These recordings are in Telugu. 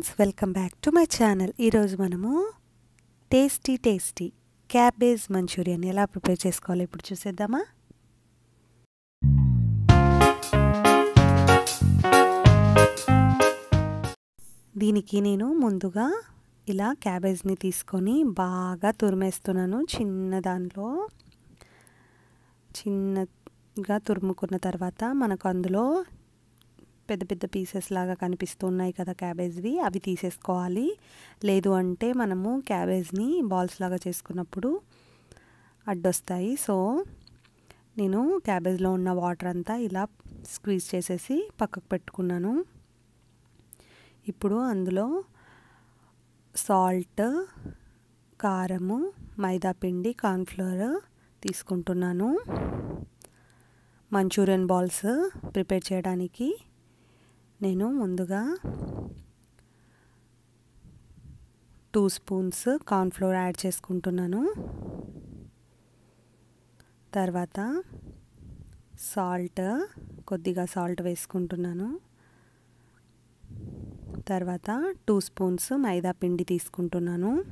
Friends welcome back to my channel ఈరోజు మనము టేస్టీ టేస్టీ క్యాబేజ్ మంచూరియన్ ఎలా ప్రిపేర్ చేసుకోవాలో ఇప్పుడు చూసేద్దామా? దీనికి నేను ముందుగా ఇలా క్యాబేజ్ని తీసుకొని బాగా తురిమేస్తున్నాను. చిన్న దాంట్లో చిన్నగా తురుముకున్న తర్వాత మనకు అందులో పెద్ద పెద్ద పీసెస్ లాగా కనిపిస్తున్నాయి కదా క్యాబేజ్వి. అవి తీసేసుకోవాలి. లేదు అంటే మనము క్యాబేజ్ని బాల్స్ లాగా చేసుకున్నప్పుడు అడ్డొస్తాయి. సో నేను క్యాబేజ్లో ఉన్న వాటర్ అంతా ఇలా స్క్వీజ్ చేసేసి పక్కకు పెట్టుకున్నాను. ఇప్పుడు అందులో సాల్ట్ కారము మైదా పిండి కార్న్ఫ్లవర్ తీసుకుంటున్నాను. మంచూరియన్ బాల్స్ ప్రిపేర్ చేయడానికి నేను ముందుగా టూ స్పూన్స్ కార్న్ఫ్లోర్ యాడ్ చేసుకుంటున్నాను. తర్వాత సాల్ట్ కొద్దిగా సాల్ట్ వేసుకుంటున్నాను. తర్వాత టూ స్పూన్స్ మైదా పిండి తీసుకుంటున్నాను.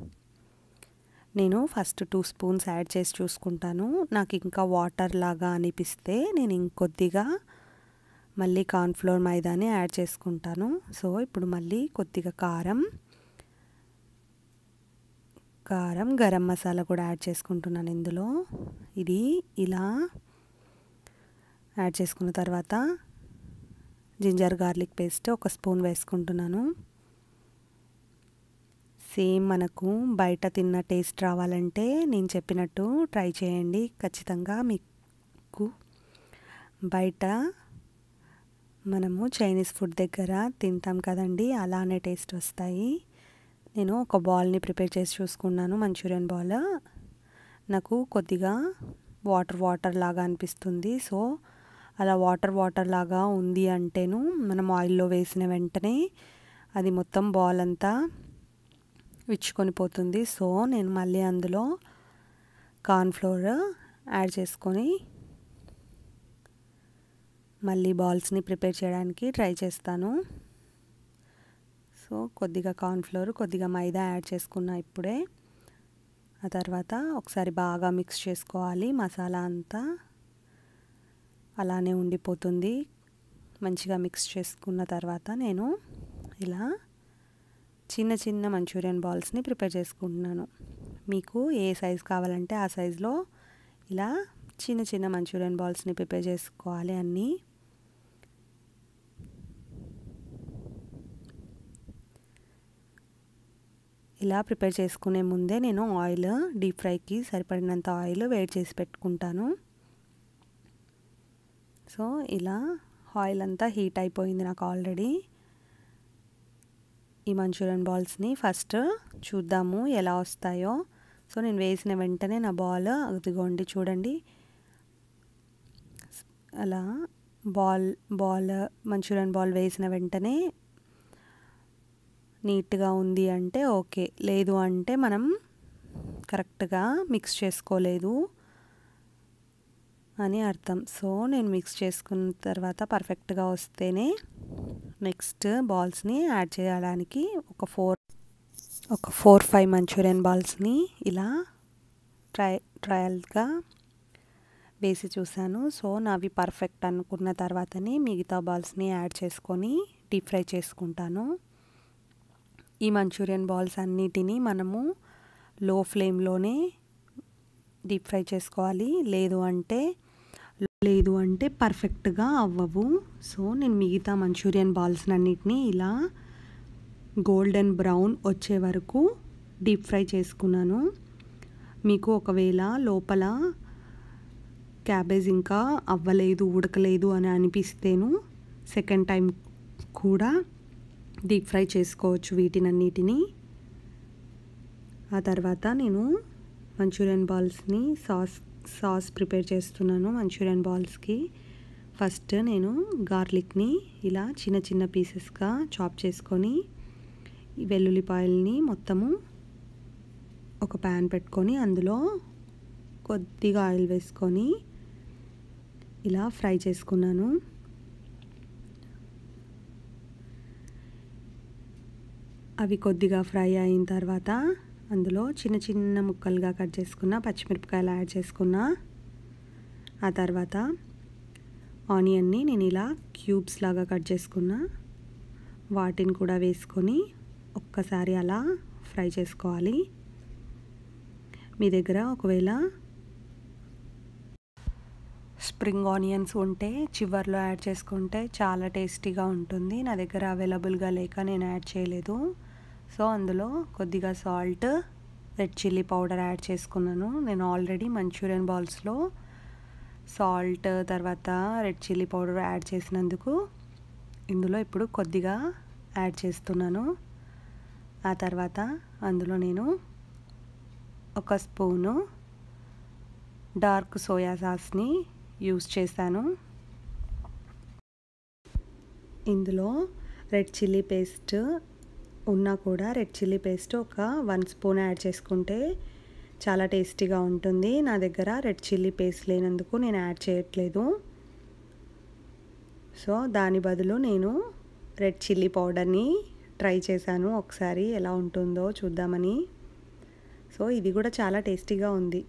నేను ఫస్ట్ టూ స్పూన్స్ యాడ్ చేసి చూసుకుంటాను. నాకు ఇంకా వాటర్ లాగా అనిపిస్తే నేను ఇంకొద్దిగా మళ్ళీ కార్న్ఫ్లోర్ మైదాని యాడ్ చేసుకుంటాను. సో ఇప్పుడు మళ్ళీ కొద్దిగా కారం కారం గరం మసాలా కూడా యాడ్ చేసుకుంటున్నాను ఇందులో. ఇది ఇలా యాడ్ చేసుకున్న తర్వాత జింజర్ గార్లిక్ పేస్ట్ ఒక స్పూన్ వేసుకుంటున్నాను. సేమ్ మనకు బయట తిన్న టేస్ట్ రావాలంటే నేను చెప్పినట్టు ట్రై చేయండి. ఖచ్చితంగా మీకు బయట మనము చైనీస్ ఫుడ్ దగ్గర తింటాం కదండి అలానే టేస్ట్ వస్తాయి. నేను ఒక బాల్ని ప్రిపేర్ చేసి చూసుకున్నాను మంచూరియన్ బాల్. నాకు కొద్దిగా వాటర్ వాటర్ లాగా అనిపిస్తుంది. సో అలా వాటర్ వాటర్ లాగా ఉంది అంటేను మనం ఆయిల్లో వేసిన వెంటనే అది మొత్తం బాల్ అంతా విచ్చుకొని పోతుంది. సో నేను మళ్ళీ అందులో కార్న్ఫ్లోర్ యాడ్ చేసుకొని మళ్ళీ బాల్స్ని ప్రిపేర్ చేయడానికి ట్రై చేస్తాను. సో కొద్దిగా కార్న్ఫ్లోర్ కొద్దిగా మైదా యాడ్ చేసుకున్నా ఇప్పుడే. ఆ తర్వాత ఒకసారి బాగా మిక్స్ చేసుకోవాలి మసాలా అంతా. అలానే ఉండిపోతుంది. మంచిగా మిక్స్ చేసుకున్న తర్వాత నేను ఇలా చిన్న చిన్న మంచూరియన్ బాల్స్ని ప్రిపేర్ చేసుకుంటున్నాను. మీకు ఏ సైజ్ కావాలంటే ఆ సైజులో ఇలా చిన్న చిన్న మంచూరియన్ బాల్స్ని ప్రిపేర్ చేసుకోవాలి అన్నీ. ఇలా ప్రిపేర్ చేసుకునే ముందే నేను ఆయిల్ డీప్ ఫ్రైకి సరిపడినంత ఆయిల్ వేడి చేసి పెట్టుకుంటాను. సో ఇలా ఆయిల్ అంతా హీట్ అయిపోయింది నాకు ఆల్రెడీ. ఈ మంచూరియన్ బాల్స్ని ఫస్ట్ చూద్దాము ఎలా వస్తాయో. సో నేను వేసిన వెంటనే నా బాల్ అదిగోండి చూడండి. అలా బాల్ బాల్ మంచూరియన్ బాల్ వేసిన వెంటనే నీట్గా ఉంది అంటే ఓకే. లేదు అంటే మనం కరెక్ట్గా మిక్స్ చేసుకోలేదు అని అర్థం. సో నేను మిక్స్ చేసుకున్న తర్వాత పర్ఫెక్ట్గా వస్తేనే నెక్స్ట్ బాల్స్ని యాడ్ చేయడానికి ఒక ఫోర్ ఒక ఫోర్ ఫైవ్ మంచూరియన్ బాల్స్ని ఇలా ట్రై ట్రయల్గా వేసి చూశాను. సో నావి పర్ఫెక్ట్ అనుకున్న తర్వాతనే మిగతా బాల్స్ని యాడ్ చేసుకొని డీప్ ఫ్రై చేసుకుంటాను. ఈ మంచూరియన్ బాల్స్ అన్నిటినీ మనము లో ఫ్లేమ్లోనే డీప్ ఫ్రై చేసుకోవాలి. లేదు అంటే లేదు అంటే పర్ఫెక్ట్గా అవ్వవు. సో నేను మిగతా మంచూరియన్ బాల్స్ అన్నిటినీ ఇలా గోల్డెన్ బ్రౌన్ వచ్చే వరకు డీప్ ఫ్రై చేసుకున్నాను. మీకు ఒకవేళ లోపల క్యాబేజ్ ఇంకా అవ్వలేదు ఉడకలేదు అని అనిపిస్తేను సెకండ్ టైం కూడా డీప్ ఫ్రై చేసుకోవచ్చు వీటినన్నిటిని. ఆ తర్వాత నేను మంచూరియన్ బాల్స్ని సాస్ సాస్ ప్రిపేర్ చేస్తున్నాను మంచూరియన్ బాల్స్కి. ఫస్ట్ నేను గార్లిక్ని ఇలా చిన్న చిన్న పీసెస్గా చాప్ చేసుకొని వెల్లుల్లిపాయల్ని మొత్తము ఒక ప్యాన్ పెట్టుకొని అందులో కొద్దిగా ఆయిల్ వేసుకొని ఇలా ఫ్రై చేసుకున్నాను. అవి కొద్దిగా ఫ్రై అయిన తర్వాత అందులో చిన్న చిన్న ముక్కలుగా కట్ చేసుకున్న పచ్చిమిరపకాయలు యాడ్ చేసుకున్న ఆ తర్వాత ఆనియన్ని నేను ఇలా క్యూబ్స్ లాగా కట్ చేసుకున్న వాటిని కూడా వేసుకొని ఒక్కసారి అలా ఫ్రై చేసుకోవాలి. మీ దగ్గర ఒకవేళ స్ప్రింగ్ ఆనియన్స్ ఉంటే చివర్లో యాడ్ చేసుకుంటే చాలా టేస్టీగా ఉంటుంది. నా దగ్గర అవైలబుల్గా లేక నేను యాడ్ చేయలేదు. సో అందులో కొద్దిగా salt red chilli powder add చేసుకున్నాను. నేను ఆల్రెడీ మంచూరియన్ బాల్స్లో సాల్ట్ తర్వాత రెడ్ చిల్లీ పౌడర్ యాడ్ చేసినందుకు ఇందులో ఇప్పుడు కొద్దిగా యాడ్ చేస్తున్నాను. ఆ తర్వాత అందులో నేను ఒక స్పూను డార్క్ సోయా సాస్ని యూస్ చేశాను. ఇందులో రెడ్ చిల్లీ పేస్ట్ ఉన్నా కూడా రెడ్ చిల్లీ పేస్ట్ ఒక వన్ స్పూన్ యాడ్ చేసుకుంటే చాలా టేస్టీగా ఉంటుంది. నా దగ్గర రెడ్ చిల్లీ పేస్ట్ లేనందుకు నేను యాడ్ చేయట్లేదు. సో దాని బదులు నేను రెడ్ చిల్లీ పౌడర్ని ట్రై చేశాను. ఒకసారి ఎలా ఉంటుందో చూద్దామని. సో ఇది కూడా చాలా టేస్టీగా ఉంది.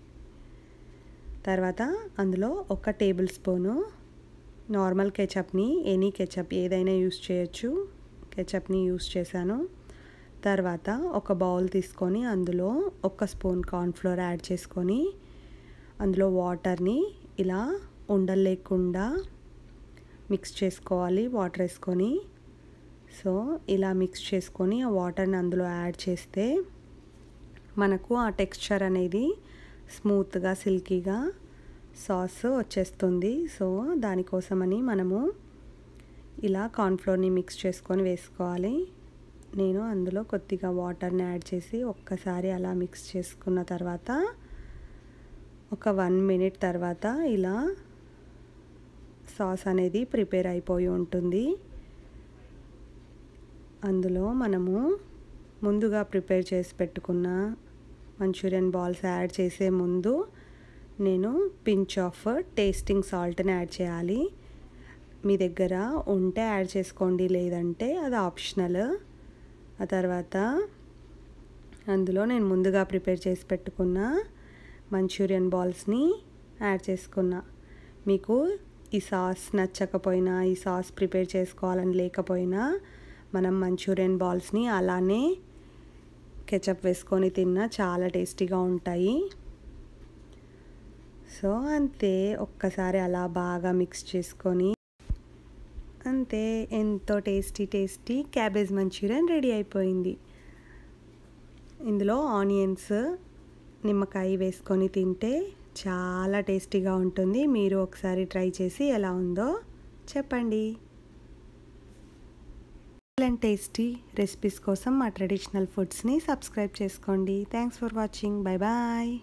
తర్వాత అందులో ఒక టేబుల్ స్పూను నార్మల్ కెచప్ని ఎనీ కెచప్ ఏదైనా యూస్ చేయొచ్చు. కెచప్ని యూస్ చేశాను. తర్వాత ఒక బౌల్ తీసుకొని అందులో ఒక స్పూన్ కార్న్ఫ్లోర్ యాడ్ చేసుకొని అందులో వాటర్ని ఇలా ఉండలు లేకుండా మిక్స్ చేసుకోవాలి వాటర్ వేసుకొని. సో ఇలా మిక్స్ చేసుకొని ఆ వాటర్ని అందులో యాడ్ చేస్తే మనకు ఆ టెక్స్చర్ అనేది స్మూత్గా సిల్కీగా సాస్ వచ్చేస్తుంది. సో దానికోసమని మనము ఇలా కార్న్ఫ్లోర్ని మిక్స్ చేసుకొని వేసుకోవాలి. నేను అందులో కొద్దిగా వాటర్ని యాడ్ చేసి ఒక్కసారి అలా మిక్స్ చేసుకున్న తర్వాత ఒక వన్ మినిట్ తర్వాత ఇలా సాస్ అనేది ప్రిపేర్ అయిపోయి ఉంటుంది. అందులో మనము ముందుగా ప్రిపేర్ చేసి పెట్టుకున్న మంచూరియన్ బాల్స్ యాడ్ చేసే ముందు నేను పించ్ ఆఫ్ టేస్టింగ్ సాల్ట్ని యాడ్ చేయాలి. మీ దగ్గర ఉంటే యాడ్ చేసుకోండి లేదంటే అది ఆప్షనల్. ఆ తర్వాత అందులో నేను ముందుగా ప్రిపేర్ చేసి పెట్టుకున్న మంచూరియన్ బాల్స్ని యాడ్ చేసుకున్నా. మీకు ఈ సాస్ నచ్చకపోయినా ఈ సాస్ ప్రిపేర్ చేసుకోవాలని లేకపోయినా మనం మంచూరియన్ బాల్స్ని అలానే కెచప్ వేసుకొని తిన్నా చాలా టేస్టీగా ఉంటాయి. సో అంతే. ఒక్కసారి అలా బాగా మిక్స్ చేసుకొని అంతే. ఎంతో tasty tasty cabbage Manchurian ready అయిపోయింది. ఇందులో ఆనియన్స్ నిమ్మకాయ వేసుకొని తింటే చాలా టేస్టీగా ఉంటుంది. మీరు ఒకసారి ట్రై చేసి ఎలా ఉందో చెప్పండి. అండ్ టేస్టీ రెసిపీస్ కోసం మా ట్రెడిషనల్ ఫుడ్స్ని సబ్స్క్రైబ్ చేసుకోండి. Thanks for watching bye bye